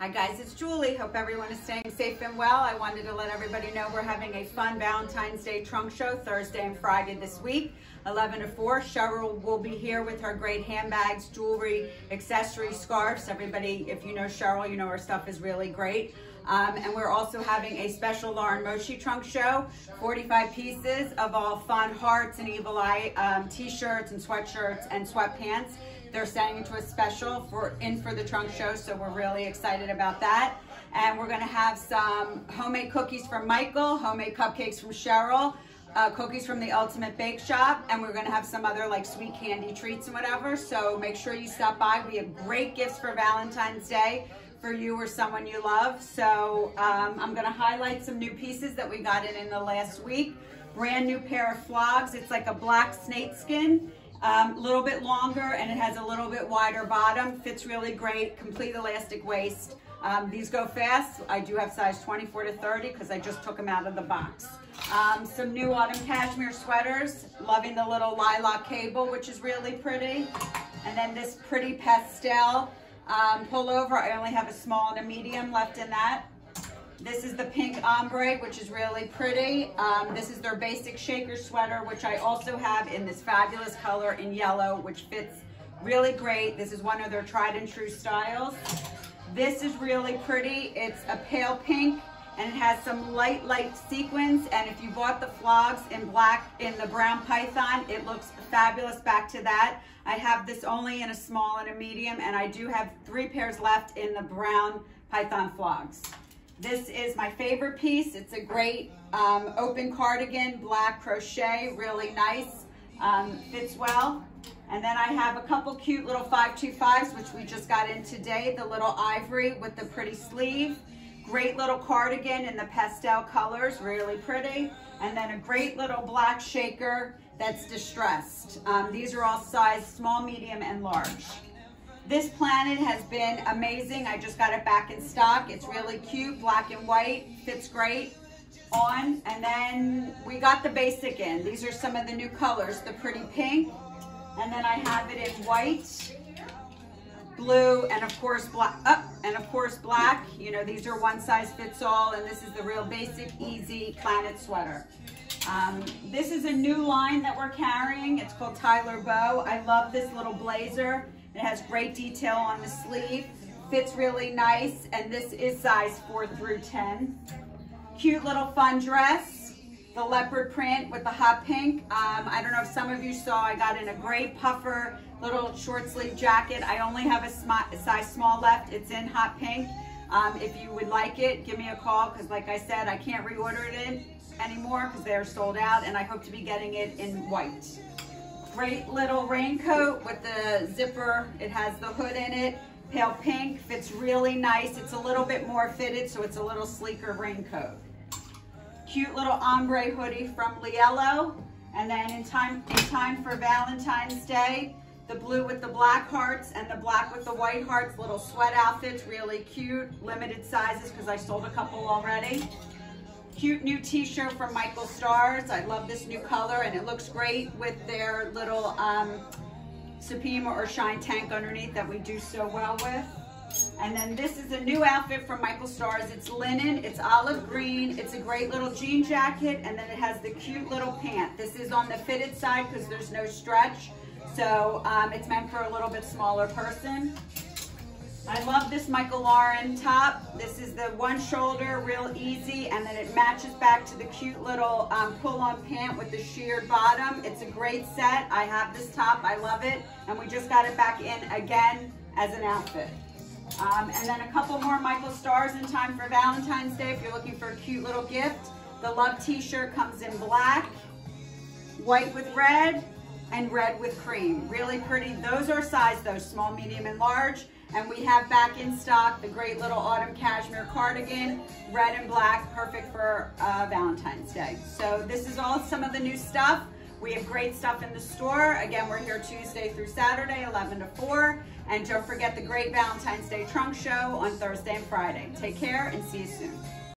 Hi guys, it's Julie. Hope everyone is staying safe and well. I wanted to let everybody know we're having a fun Valentine's Day trunk show Thursday and Friday this week, 11 to 4. Cheryl will be here with her great handbags, jewelry, accessories, scarves. Everybody, if you know Cheryl, you know her stuff is really great. Um, and we're also having a special Lauren Moshi trunk show, 45 pieces of all fun hearts and evil eye um, t-shirts and sweatshirts and sweatpants. They're sending into a special for in for the trunk show, so we're really excited about that. And we're gonna have some homemade cookies from Michael, homemade cupcakes from Cheryl, uh, cookies from the Ultimate Bake Shop, and we're gonna have some other like sweet candy treats and whatever. So make sure you stop by. We have great gifts for Valentine's Day for you or someone you love. So um, I'm gonna highlight some new pieces that we got in in the last week. Brand new pair of flogs. It's like a black snake skin, a um, little bit longer and it has a little bit wider bottom. Fits really great, complete elastic waist. Um, these go fast. I do have size 24 to 30 because I just took them out of the box. Um, some new autumn cashmere sweaters. Loving the little lilac cable, which is really pretty. And then this pretty pastel um, pullover. I only have a small and a medium left in that. This is the pink ombre, which is really pretty. Um, this is their basic shaker sweater, which I also have in this fabulous color in yellow, which fits really great. This is one of their tried and true styles. This is really pretty. It's a pale pink and it has some light, light sequins. And if you bought the flogs in black, in the brown python, it looks fabulous back to that. I have this only in a small and a medium, and I do have three pairs left in the brown python flogs. This is my favorite piece. It's a great um, open cardigan, black crochet, really nice, um, fits well. And then I have a couple cute little 525s, which we just got in today, the little ivory with the pretty sleeve. Great little cardigan in the pastel colors, really pretty. And then a great little black shaker that's distressed. Um, these are all size small, medium, and large. This planet has been amazing. I just got it back in stock. It's really cute, black and white, fits great on. And then we got the basic in. These are some of the new colors, the pretty pink. And then I have it in white, blue, and of course black, oh, and of course black. You know, these are one size fits all, and this is the real basic, easy planet sweater. Um, this is a new line that we're carrying. It's called Tyler Boe. I love this little blazer. It has great detail on the sleeve. Fits really nice, and this is size 4 through 10. Cute little fun dress the leopard print with the hot pink. Um, I don't know if some of you saw, I got in a gray puffer little short sleeve jacket. I only have a, sm a size small left. It's in hot pink. Um, if you would like it, give me a call because like I said, I can't reorder it in anymore because they're sold out and I hope to be getting it in white. Great little raincoat with the zipper. It has the hood in it. Pale pink, fits really nice. It's a little bit more fitted, so it's a little sleeker raincoat. Cute little ombre hoodie from Liello. And then in time, in time for Valentine's Day, the blue with the black hearts and the black with the white hearts, little sweat outfits, really cute, limited sizes because I sold a couple already. Cute new t-shirt from Michael Stars. I love this new color and it looks great with their little um, Supima or Shine tank underneath that we do so well with. And then this is a new outfit from Michael Stars. It's linen, it's olive green, it's a great little jean jacket, and then it has the cute little pant. This is on the fitted side because there's no stretch. So um, it's meant for a little bit smaller person. I love this Michael Lauren top. This is the one shoulder, real easy, and then it matches back to the cute little um, pull-on pant with the sheared bottom. It's a great set. I have this top, I love it, and we just got it back in again as an outfit. Um, and then a couple more Michael Stars in time for Valentine's Day if you're looking for a cute little gift. The Love t-shirt comes in black, white with red, and red with cream. Really pretty. Those are size though, small, medium, and large. And we have back in stock the great little autumn cashmere cardigan, red and black, perfect for uh, Valentine's Day. So this is all some of the new stuff. We have great stuff in the store. Again, we're here Tuesday through Saturday, 11 to 4. And don't forget the great Valentine's Day trunk show on Thursday and Friday. Take care and see you soon.